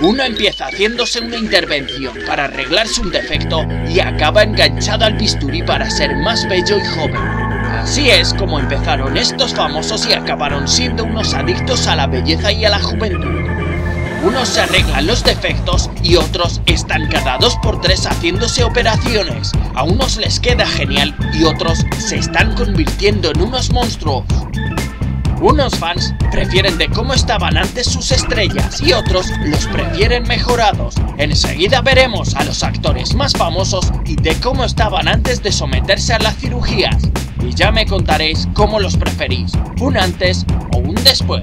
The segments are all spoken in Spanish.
Uno empieza haciéndose una intervención para arreglarse un defecto y acaba enganchado al bisturí para ser más bello y joven. Así es como empezaron estos famosos y acabaron siendo unos adictos a la belleza y a la juventud. Unos se arreglan los defectos y otros están cada dos por tres haciéndose operaciones. A unos les queda genial y otros se están convirtiendo en unos monstruos. Unos fans prefieren de cómo estaban antes sus estrellas y otros los prefieren mejorados. Enseguida veremos a los actores más famosos y de cómo estaban antes de someterse a las cirugías. Y ya me contaréis cómo los preferís, un antes o un después.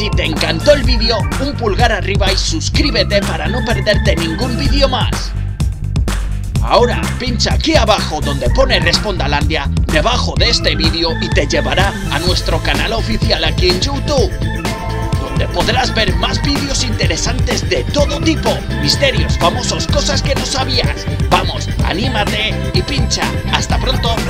Si te encantó el vídeo, un pulgar arriba y suscríbete para no perderte ningún vídeo más. Ahora pincha aquí abajo donde pone Respondalandia, debajo de este vídeo y te llevará a nuestro canal oficial aquí en YouTube. Donde podrás ver más vídeos interesantes de todo tipo, misterios, famosos, cosas que no sabías. Vamos, anímate y pincha. Hasta pronto.